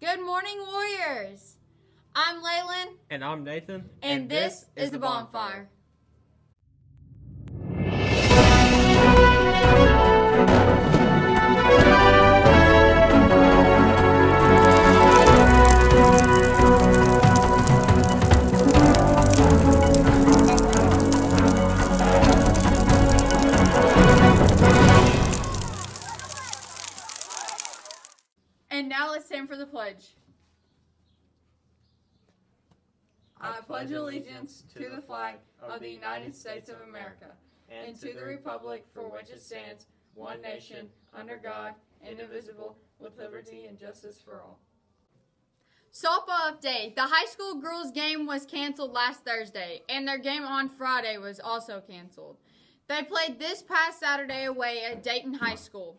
Good morning, Warriors! I'm Leyland, And I'm Nathan. and, this, is the bonfire. And now let's stand for the pledge. I pledge allegiance to the flag of the United States of America and to the republic for which it stands, one nation, under God, indivisible, with liberty and justice for all. Softball update. The high school girls game was canceled last Thursday, and their game on Friday was also canceled. They played this past Saturday away at Dayton High School.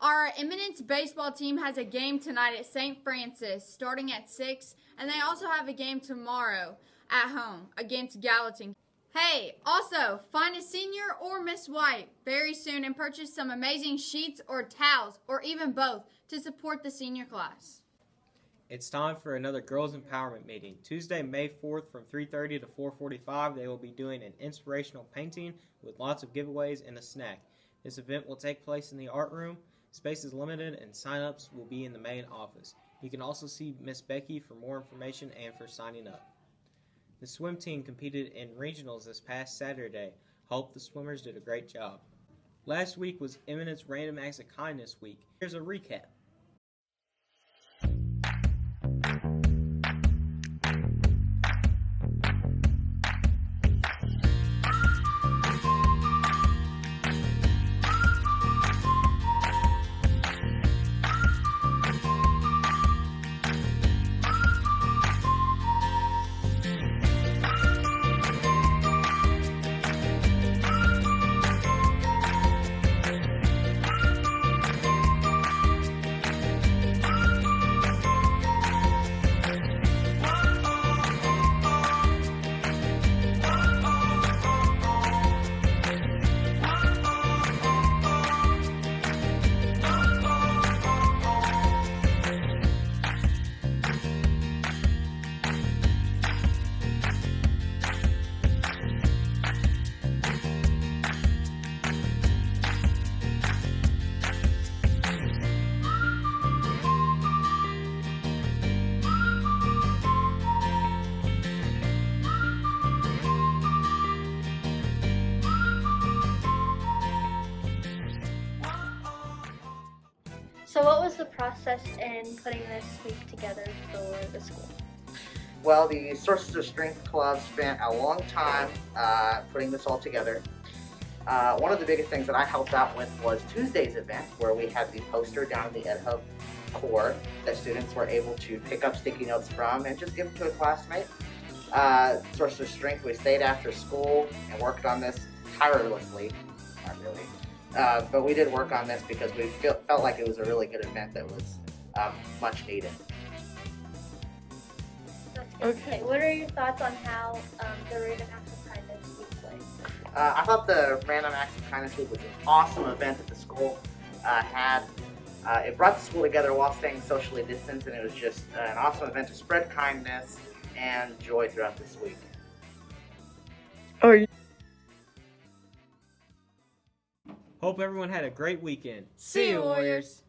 Our Eminence baseball team has a game tonight at St. Francis starting at 6, and they also have a game tomorrow at home against Gallatin. Hey, also, find a senior or Miss White very soon and purchase some amazing sheets or towels or even both to support the senior class. It's time for another girls empowerment meeting. Tuesday, May 4th from 3:30 to 4:45, they will be doing an inspirational painting with lots of giveaways and a snack. This event will take place in the art room. Space is limited and sign-ups will be in the main office. You can also see Miss Becky for more information and for signing up. The swim team competed in regionals this past Saturday. Hope the swimmers did a great job. Last week was Eminence Random Acts of Kindness week. Here's a recap. So, what was the process in putting this week together for the school? Well, the Sources of Strength Club spent a long time uh, putting this all together. Uh, one of the biggest things that I helped out with was Tuesday's event, where we had the poster down in the Ed Hub core that students were able to pick up sticky notes from and just give them to a classmate. Uh, Sources of Strength, we stayed after school and worked on this tirelessly. Not really. Uh, but we did work on this because we feel, felt like it was a really good event that was um, much needed. That's. Okay. What are your thoughts on how um, the Random Acts of Kindness week went? Uh, I thought the Random Acts of Kindness Week was an awesome event that the school uh, had. Uh, it brought the school together while staying socially distanced, and it was just an awesome event to spread kindness and joy throughout this week. Hope everyone had a great weekend. See you, Warriors!